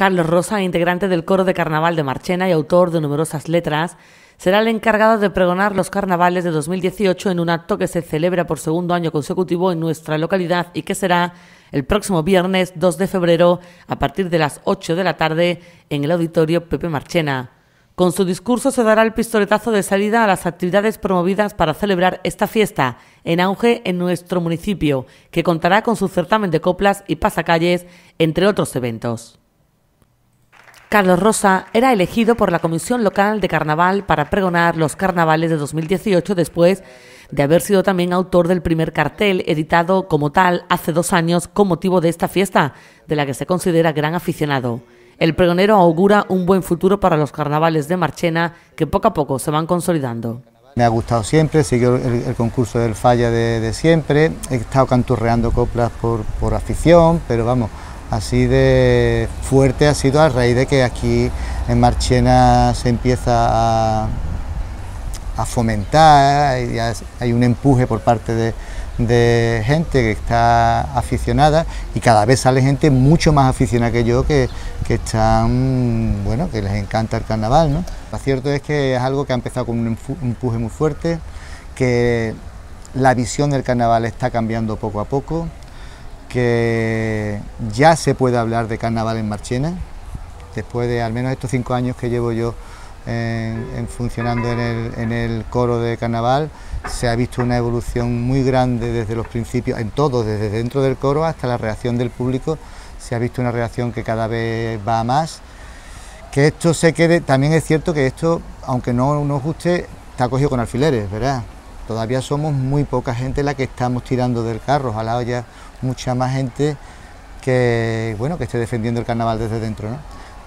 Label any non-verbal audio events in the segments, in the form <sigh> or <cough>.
Carlos Rosa, integrante del coro de carnaval de Marchena y autor de numerosas letras, será el encargado de pregonar los carnavales de 2018 en un acto que se celebra por segundo año consecutivo en nuestra localidad y que será el próximo viernes 2 de febrero a partir de las 8 de la tarde en el auditorio Pepe Marchena. Con su discurso se dará el pistoletazo de salida a las actividades promovidas para celebrar esta fiesta en auge en nuestro municipio, que contará con su certamen de coplas y pasacalles, entre otros eventos. Carlos Rosa era elegido por la Comisión Local de Carnaval para pregonar los carnavales de 2018 después de haber sido también autor del primer cartel editado como tal hace dos años con motivo de esta fiesta, de la que se considera gran aficionado. El pregonero augura un buen futuro para los carnavales de Marchena que poco a poco se van consolidando. Me ha gustado siempre, siguió el, concurso del Falla de, siempre, he estado canturreando coplas por, por afición, pero vamos, así de fuerte ha sido a raíz de que aquí en Marchena se empieza a, fomentar, y hay un empuje por parte de, gente que está aficionada y cada vez sale gente mucho más aficionada que yo que, que bueno, que les encanta el carnaval, ¿no? Lo cierto es que es algo que ha empezado con un empuje muy fuerte, que la visión del carnaval está cambiando poco a poco, que ya se puede hablar de carnaval en Marchena, después de al menos estos cinco años que llevo yo en, funcionando en el, coro de carnaval, se ha visto una evolución muy grande desde los principios, en todo, desde dentro del coro hasta la reacción del público, se ha visto una reacción que cada vez va más. Que esto se quede, también es cierto que esto, aunque no nos guste, está cogido con alfileres, ¿verdad? Todavía somos muy poca gente la que estamos tirando del carro, ojalá haya mucha más gente que, bueno, que esté defendiendo el carnaval desde dentro. ¿no?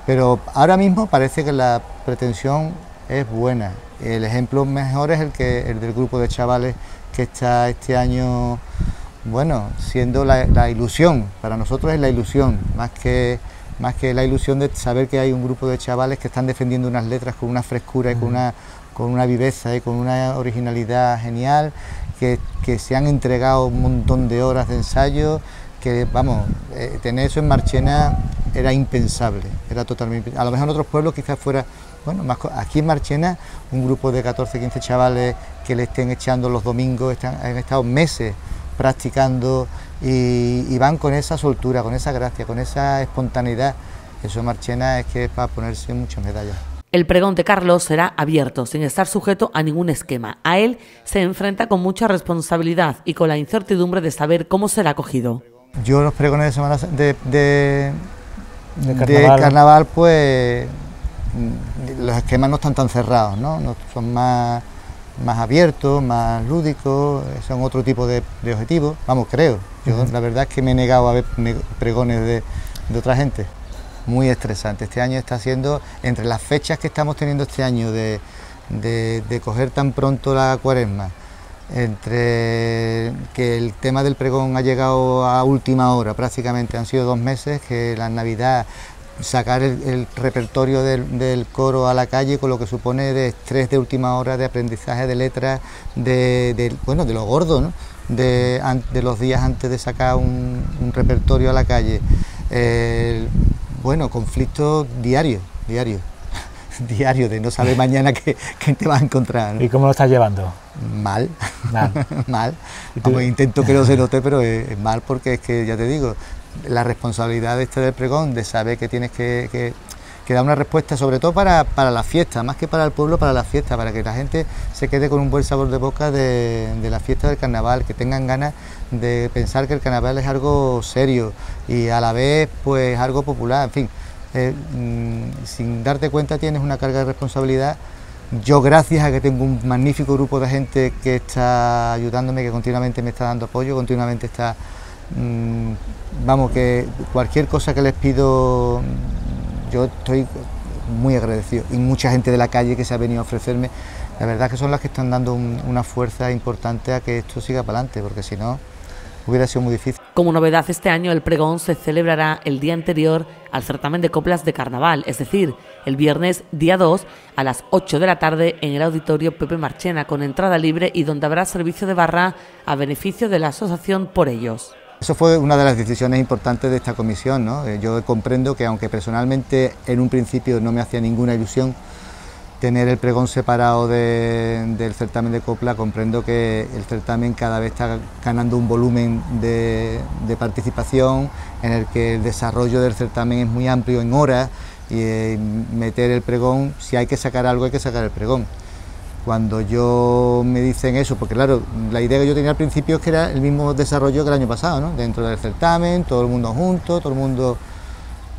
Pero ahora mismo parece que la pretensión es buena. El ejemplo mejor es el, que, el del grupo de chavales que está este año, bueno, siendo la, ilusión, para nosotros es la ilusión, más que, más que la ilusión de saber que hay un grupo de chavales que están defendiendo unas letras con una frescura y con una, con una viveza y con una originalidad genial que, se han entregado un montón de horas de ensayo, que vamos, eh, tener eso en Marchena era impensable, era totalmente A lo mejor en otros pueblos quizás fuera, bueno, más, aquí en Marchena un grupo de 14, 15 chavales que le estén echando los domingos, están, han estado meses practicando y, y, van con esa soltura, con esa gracia, con esa espontaneidad. Eso en Marchena es que es para ponerse muchas medallas. El pregón de Carlos será abierto, sin estar sujeto a ningún esquema. A él se enfrenta con mucha responsabilidad y con la incertidumbre de saber cómo será acogido. Yo los pregones de semana de, de, carnaval. pues mm, los esquemas no están tan cerrados, ¿no? son más, más abiertos, más lúdicos, son otro tipo de, objetivos, vamos, creo. Yo la verdad es que me he negado a ver pregones de, de otra gente muy estresante. Este año está siendo, entre las fechas que estamos teniendo este año de, de, coger tan pronto la cuaresma, entre que el tema del pregón ha llegado a última hora, prácticamente han sido dos meses, que la Navidad, sacar el, repertorio del, coro a la calle con lo que supone de estrés de última hora, de aprendizaje de letras, de, bueno, de lo gordo, ¿no? de, los días antes de sacar un, repertorio a la calle. Bueno, conflictos diarios, diarios, <laughs> diario de no saber mañana qué, te vas a encontrar. ¿Y cómo lo estás llevando? Mal, mal. <laughs> mal. Como intento que no se note, pero es, mal porque es que, ya te digo, la responsabilidad de este del pregón, de saber que tienes que que da una respuesta sobre todo para, la fiesta, más que para el pueblo, para la fiesta, para que la gente se quede con un buen sabor de boca de, la fiesta del carnaval, que tengan ganas de pensar que el carnaval es algo serio y a la vez pues algo popular, en fin, eh, mm, sin darte cuenta tienes una carga de responsabilidad. Yo gracias a que tengo un magnífico grupo de gente que está ayudándome, que continuamente me está dando apoyo, continuamente está, mm, vamos, que cualquier cosa que les pido yo estoy muy agradecido y mucha gente de la calle que se ha venido a ofrecerme, la verdad que son las que están dando una fuerza importante a que esto siga para adelante, porque si no hubiera sido muy difícil. Como novedad este año, el pregón se celebrará el día anterior al certamen de coplas de carnaval, es decir, el viernes día 2 a las 8 de la tarde en el auditorio Pepe Marchena, con entrada libre y donde habrá servicio de barra a beneficio de la asociación por ellos. Eso fue una de las decisiones importantes de esta comisión. ¿no? Eh, yo comprendo que aunque personalmente en un principio no me hacía ninguna ilusión tener el pregón separado del certamen de copla, comprendo que el certamen cada vez está ganando un volumen de, participación en el que el desarrollo del certamen es muy amplio en horas y eh, meter el pregón, si hay que sacar algo hay que sacar el pregón. Cuando yo me dicen eso, porque claro, la idea que yo tenía al principio es que era el mismo desarrollo que el año pasado, ¿no? dentro del certamen, todo el mundo junto, todo el mundo...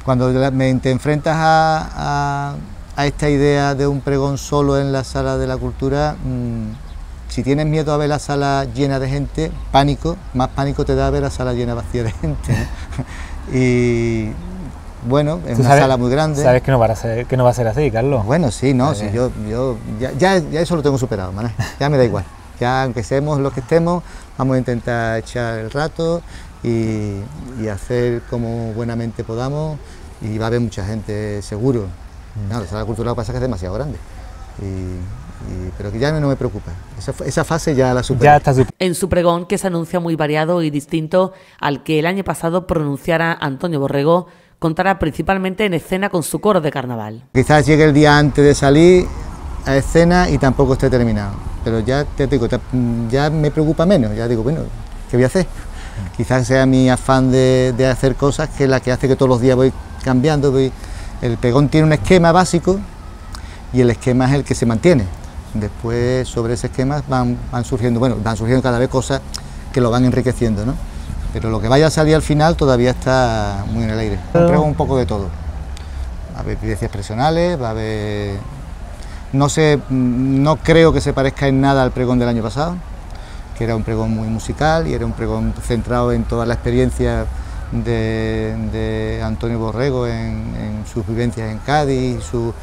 Cuando me, te enfrentas a a esta idea de un pregón solo en la sala de la cultura, mm, si tienes miedo a ver la sala llena de gente, pánico, más pánico te da ver la sala llena vacía de gente. <laughs> y bueno, es una sala muy grande. Sabes que no va a ser, que no va a ser así, Carlos. Bueno, sí, no, sí, yo, yo ya, ya, eso lo tengo superado, ya me da igual. Ya aunque seamos los que estemos, vamos a intentar echar el rato y, y hacer como buenamente podamos y va a haber mucha gente seguro. No, la sala cultural pasa que es demasiado grande. pero que ya no me preocupa. Esa, fase ya la superé. en su pregón, que se anuncia muy variado y distinto al que el año pasado pronunciara Antonio Borrego, contará principalmente en escena con su coro de carnaval. Quizás llegue el día antes de salir a escena y tampoco esté terminado. Pero ya te digo, ya me preocupa menos. Ya digo, bueno, ¿qué voy a hacer? Quizás sea mi afán de, hacer cosas que es la que hace que todos los días voy cambiando, el pegón tiene un esquema básico y el esquema es el que se mantiene. Después sobre ese esquema van, surgiendo, bueno, van surgiendo cada vez cosas que lo van enriqueciendo, ¿no? Pero lo que vaya a salir al final todavía está muy en el aire. Pregón un poco de todo. Va a haber vivencias personales, va a haber... No sé, no creo que se parezca en nada al pregón del año pasado, que era un pregón muy musical y era un pregón centrado en toda la experiencia de, Antonio Borrego en, sus vivencias en Cádiz y, su,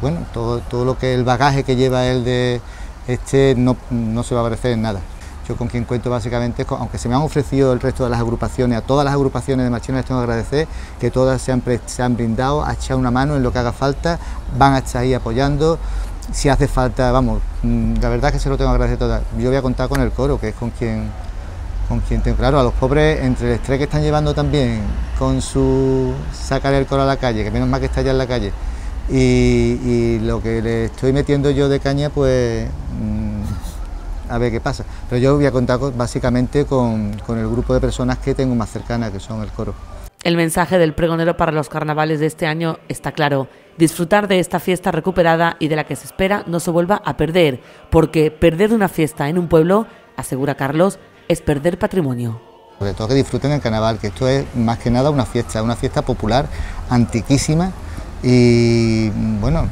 bueno, todo, todo lo que el bagaje que lleva él de este no, se va a parecer en nada. Yo con quien cuento básicamente, aunque se me han ofrecido el resto de las agrupaciones, a todas las agrupaciones de Marchena les tengo que agradecer que todas se han, se han brindado a echar una mano en lo que haga falta, van a estar ahí apoyando, si hace falta, vamos, mm, la verdad que se lo tengo que agradecer todas. Yo voy a contar con el coro, que es con quien con quien tengo, claro, a los pobres, entre el estrés que están llevando también con su sacar el coro a la calle, que menos mal que está ya en la calle, y, lo que le estoy metiendo yo de caña, pues mm, a ver qué pasa. Pero yo voy a contar básicamente con, con el grupo de personas que tengo más cercanas, que son el coro. El mensaje del pregonero para los carnavales de este año está claro. Disfrutar de esta fiesta recuperada y de la que se espera no se vuelva a perder, porque perder una fiesta en un pueblo, asegura Carlos, es perder patrimonio. Sobre todo que disfruten el carnaval, que esto es más que nada una fiesta, una fiesta popular, antiquísima y bueno,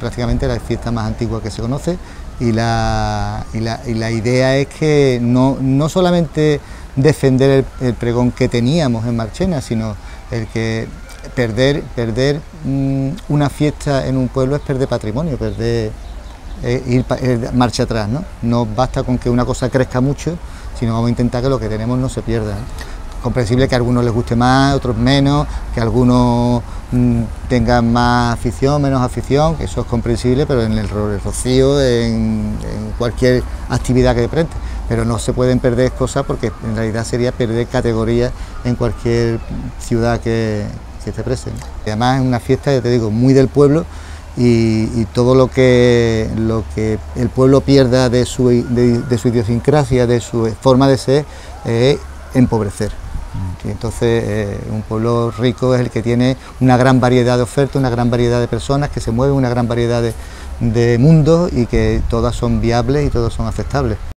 prácticamente la fiesta más antigua que se conoce y la, y la, idea es que no, no solamente defender el, pregón que teníamos en Marchena, sino el que perder, perder mm, una fiesta en un pueblo es perder patrimonio, perder eh, ir eh, marcha atrás, ¿no? No basta con que una cosa crezca mucho, sino vamos a intentar que lo que tenemos no se pierda. Comprensible que a algunos les guste más, otros menos, que algunos mm, tengan más afición, menos afición, eso es comprensible, pero en el, rocío, en, cualquier actividad que preste. Pero no se pueden perder cosas porque en realidad sería perder categoría en cualquier ciudad que, que esté presente. Además es una fiesta, ya te digo, muy del pueblo, y, todo lo que, el pueblo pierda de su, de, su idiosincrasia, de su forma de ser, es empobrecer. Entonces, eh, un pueblo rico es el que tiene una gran variedad de ofertas, una gran variedad de personas que se mueven, una gran variedad de mundos y que todas son viables y todas son aceptables.